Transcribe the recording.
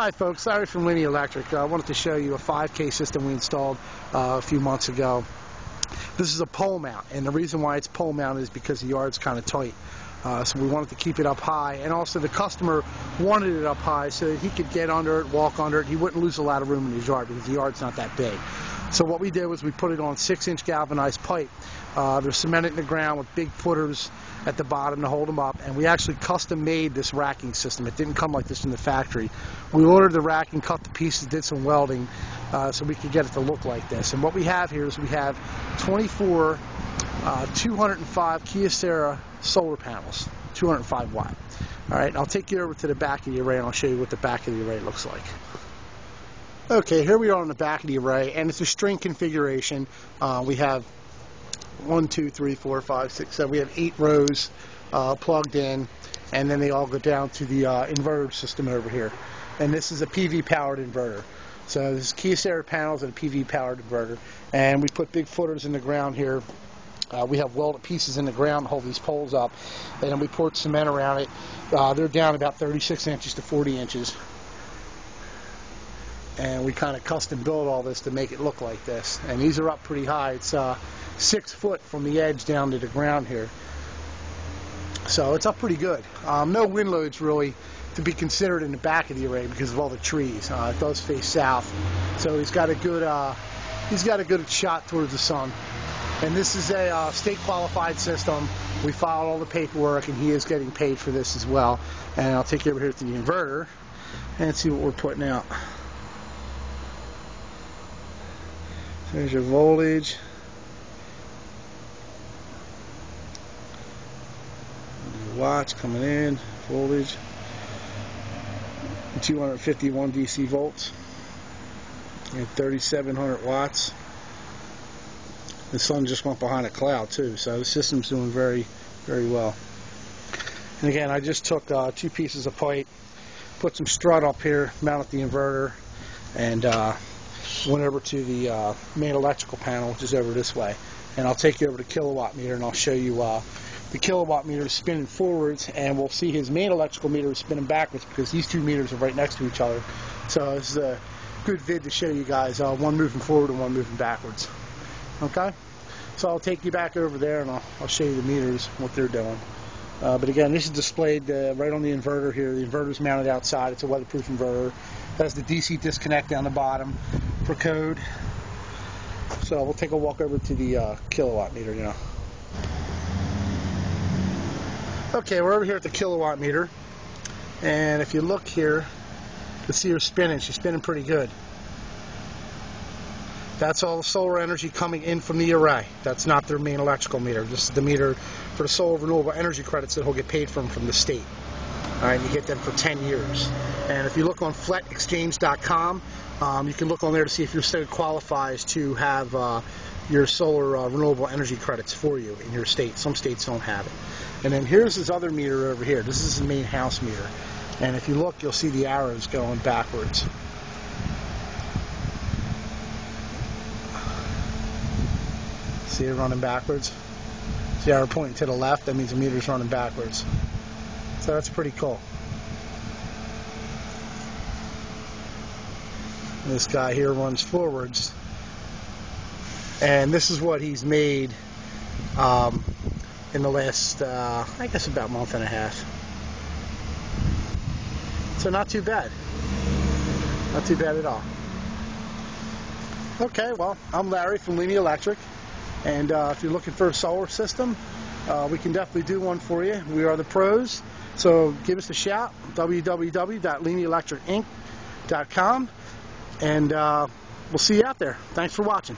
Hi folks, Larry from Leamy Electric. Uh, I wanted to show you a 5K system we installed uh, a few months ago. This is a pole mount, and the reason why it's pole mount is because the yard's kind of tight. Uh, so we wanted to keep it up high, and also the customer wanted it up high so that he could get under it, walk under it. He wouldn't lose a lot of room in his yard because the yard's not that big. So what we did was we put it on six-inch galvanized pipe. Uh, they're cemented in the ground with big footers at the bottom to hold them up, and we actually custom made this racking system. It didn't come like this from the factory. We ordered the racking, cut the pieces, did some welding, uh, so we could get it to look like this. And what we have here is we have 24 uh, 205 Kyocera solar panels, 205 watt. All right, I'll take you over to the back of the array and I'll show you what the back of the array looks like. Okay, here we are on the back of the array, and it's a string configuration. Uh, we have one, two, three, four, five, six, seven. We have eight rows uh, plugged in, and then they all go down to the uh, inverter system over here. And this is a PV-powered inverter. So this is Kyocera panels and a PV-powered inverter. And we put big footers in the ground here. Uh, we have welded pieces in the ground to hold these poles up, and then we poured cement around it. Uh, they're down about 36 inches to 40 inches and we kind of custom built all this to make it look like this. And these are up pretty high. It's uh, six foot from the edge down to the ground here. So it's up pretty good. Um, no wind loads really to be considered in the back of the array because of all the trees. Uh, it does face south, so he's got a good uh, he's got a good shot towards the sun. And this is a uh, state qualified system. We filed all the paperwork, and he is getting paid for this as well. And I'll take you over here to the inverter and see what we're putting out. There's your voltage. Watts coming in, voltage. 251 DC volts and 3700 watts. The sun just went behind a cloud too, so the system's doing very, very well. And again, I just took uh, two pieces of pipe, put some strut up here, mounted the inverter, and uh, went over to the uh, main electrical panel, which is over this way. And I'll take you over to kilowatt meter and I'll show you uh, the kilowatt meter is spinning forwards and we'll see his main electrical meter is spinning backwards because these two meters are right next to each other. So this is a good vid to show you guys, uh, one moving forward and one moving backwards. Okay? So I'll take you back over there and I'll, I'll show you the meters, what they're doing. Uh, but again, this is displayed uh, right on the inverter here. The inverter is mounted outside. It's a weatherproof inverter. It has the DC disconnect down the bottom for code. So we'll take a walk over to the uh, kilowatt meter now. Okay, we're over here at the kilowatt meter. And if you look here, you can see her spinning. She's spinning pretty good. That's all the solar energy coming in from the array. That's not their main electrical meter. This is the meter for the solar renewable energy credits that he'll get paid from from the state. All right, you get them for 10 years. And if you look on flettexchange.com, um, you can look on there to see if your state qualifies to have uh, your solar uh, renewable energy credits for you in your state. Some states don't have it. And then here's his other meter over here. This is his main house meter. And if you look, you'll see the arrows going backwards. See it running backwards? See arrow pointing to the left? That means the meter's running backwards. So that's pretty cool. This guy here runs forwards. And this is what he's made um, in the last, uh, I guess, about month and a half. So not too bad. Not too bad at all. Okay, well, I'm Larry from Leamy Electric. And uh, if you're looking for a solar system, uh, we can definitely do one for you. We are the pros. So give us a shout, www.leamyelectricinc.com. And uh, we'll see you out there. Thanks for watching.